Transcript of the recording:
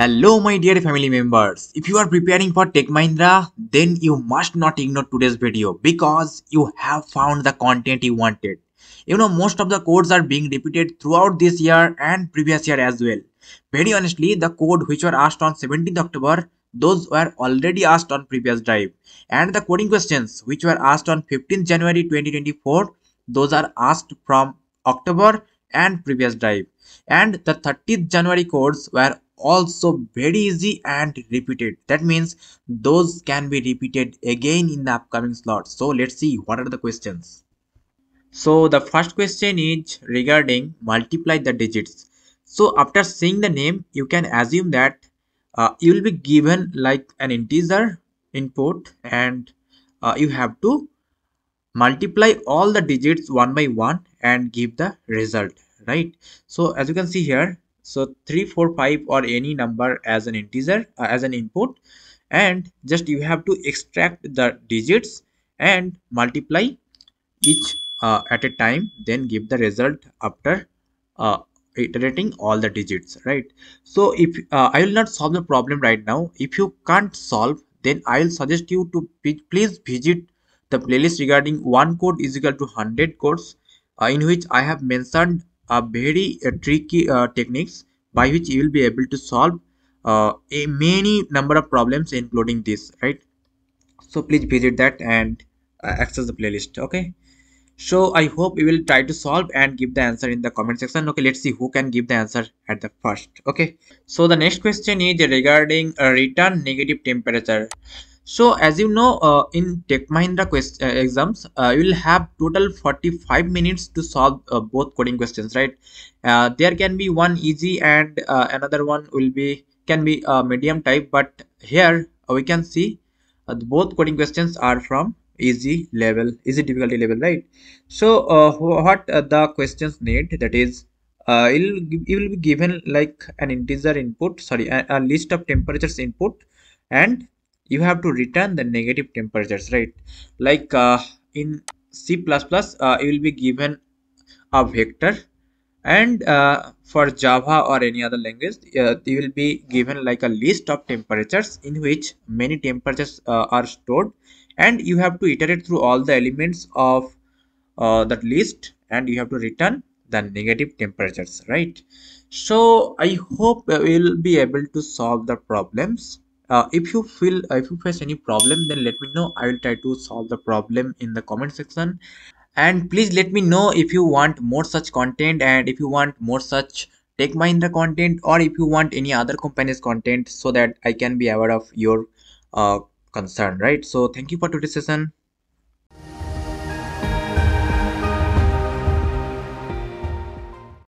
Hello my dear family members. If you are preparing for Tech Mahindra, then you must not ignore today's video because you have found the content you wanted. You know most of the codes are being repeated throughout this year and previous year as well. Very honestly, the code which were asked on 17th October, those were already asked on previous drive. And the coding questions which were asked on 15th January 2024, those are asked from October and previous drive. And the 30th January codes were also very easy and repeated. That means those can be repeated again in the upcoming slots so let's see what are the questions. So the first question is regarding multiply the digits. So after seeing the name you can assume that uh, you will be given like an integer input and uh, you have to multiply all the digits one by one and give the result right? So as you can see here so 3 4 5 or any number as an integer uh, as an input. And just you have to extract the digits and multiply each uh, at a time then give the result after uh, iterating all the digits right? So if uh, i will not solve the problem right now. If you can't solve then i will suggest you to please visit the playlist regarding one code is equal to 100 codes uh, in which i have mentioned a very uh, tricky uh, techniques by which you will be able to solve uh, a many number of problems including this right? So please visit that and access the playlist okay? So i hope you will try to solve and give the answer in the comment section okay? Let's see who can give the answer at the first okay? So the next question is regarding a return negative temperature so as you know uh, in Tech Mahindra quest, uh, exams, uh, you will have total 45 minutes to solve uh, both coding questions, right? Uh, there can be one easy and uh, another one will be can be a medium type, but here we can see both coding questions are from easy level, easy difficulty level, right? So what the questions need that is uh, it will, it will be given like an integer input sorry a, a list of temperatures input and you have to return the negative temperatures right? Like uh, in c++ uh, you will be given a vector and uh, for java or any other language uh, you will be given like a list of temperatures in which many temperatures uh, are stored and you have to iterate through all the elements of uh, that list and you have to return the negative temperatures right? So i hope we'll be able to solve the problems uh, if you feel uh, if you face any problem then let me know. I will try to solve the problem in the comment section. And please let me know if you want more such content and if you want more such Tech Mahindra content or if you want any other company's content so that i can be aware of your uh, concern right? So thank you for today's session